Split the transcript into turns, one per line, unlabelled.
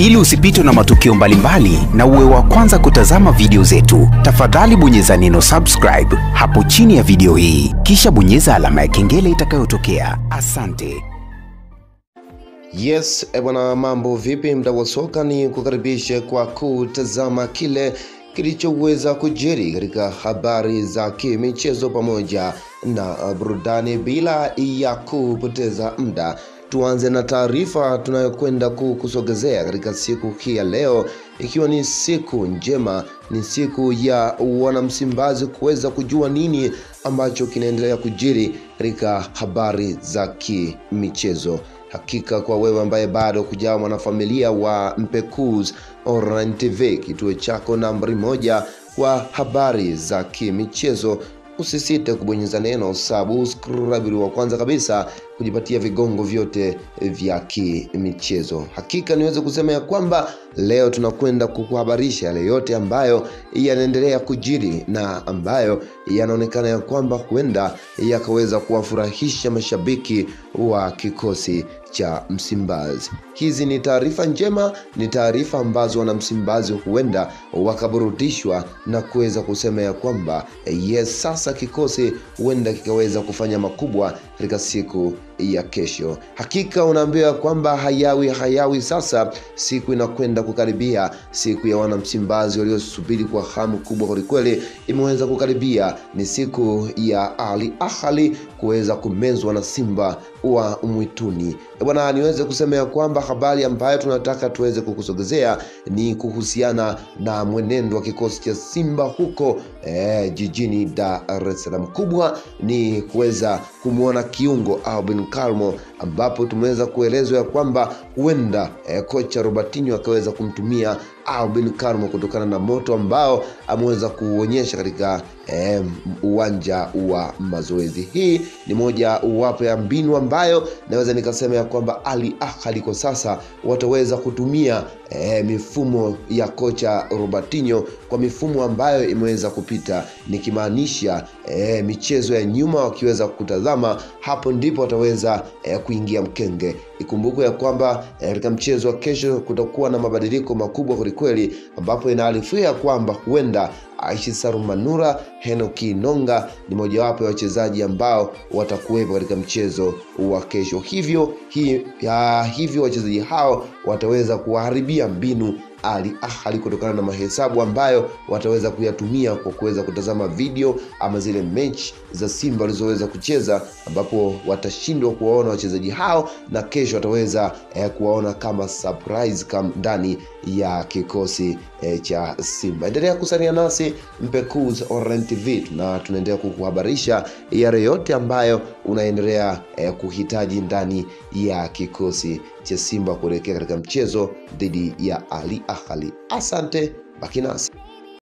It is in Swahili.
Ili usipitwe na matukio mbalimbali mbali, na uwe wa kwanza kutazama video zetu, tafadhali bonyeza neno subscribe hapo chini ya video hii, kisha bonyeza alama ya kengele itakayotokea. Asante.
Yes, ebwana, bwana, mambo vipi mdau wa soka? Ni kukaribishe kwa kutazama kile kilichoweza kujiri katika habari za kimichezo pamoja na burudani. Bila ya kupoteza muda, tuanze na taarifa tunayokwenda kukusogezea katika siku hii ya leo, ikiwa ni siku njema, ni siku ya wanamsimbazi kuweza kujua nini ambacho kinaendelea kujiri katika habari za kimichezo. Hakika kwa wewe ambaye bado kujawa mwanafamilia wa Mpekuz Online TV, kituo chako nambari moja kwa habari za kimichezo, usisite kubonyeza neno subscribe wa kwanza kabisa kujipatia vigongo vyote vya kimichezo. Hakika niweze kusema ya kwamba leo tunakwenda kukuhabarisha yale yote ambayo yanaendelea kujiri na ambayo yanaonekana ya kwamba huenda yakaweza kuwafurahisha mashabiki wa kikosi cha Msimbazi. Hizi ni taarifa njema, ni taarifa ambazo wana Msimbazi huenda wakaburudishwa na kuweza kusema ya kwamba yes, sasa kikosi huenda kikaweza kufanya makubwa katika siku ya kesho. Hakika unaambiwa kwamba hayawi hayawi. Sasa siku inakwenda kukaribia, siku ya wanamsimbazi waliosubiri kwa hamu kubwa kwelikweli imeweza kukaribia. Ni siku ya Ali Ahali kuweza kumezwa na Simba wa mwituni. Bwana, niweze kusema ya kwamba habari ambayo tunataka tuweze kukusogezea ni kuhusiana na mwenendo wa kikosi cha Simba huko eh, jijini Dar es Salaam. Kubwa ni kuweza kumwona kiungo Albin Kalmo ambapo tumeweza kuelezwa ya kwamba huenda eh, kocha Robertinho akaweza kumtumia Albin Kalmo kutokana na moto ambao ameweza kuonyesha katika eh, uwanja wa mazoezi. Hii ni moja wapo ya mbinu ambayo naweza nikasema ya kwamba Ali Ahly kwa sasa wataweza kutumia eh, mifumo ya kocha Robertinho kwa mifumo ambayo imeweza kupita, nikimaanisha eh, michezo ya nyuma wakiweza kutazama, hapo ndipo wataweza eh, kuingia mkenge. Ikumbukwe ya kwamba katika eh, mchezo wa kesho kutakuwa na mabadiliko makubwa kwelikweli, ambapo inaarifiwa ya kwamba huenda Aishi Sarumanura, Henoki Nonga ni mojawapo ya wachezaji ambao watakuwepo katika mchezo wa kesho. Hivyo hi, ya, hivyo wachezaji hao wataweza kuwaharibia mbinu Ali ahali kutokana na mahesabu ambayo wataweza kuyatumia kwa kuweza kutazama video ama zile mechi za Simba walizoweza kucheza, ambapo watashindwa kuwaona wachezaji hao na kesho wataweza eh, kuwaona kama surprise kam ndani ya kikosi eh, cha Simba. Endelea kusania nasi Mpekuz Online TV na tunaendelea kukuhabarisha yale yote ambayo unaendelea eh, kuhitaji ndani ya kikosi cha Simba kuelekea katika mchezo dhidi ya Ali Ahly. Asante, baki nasi.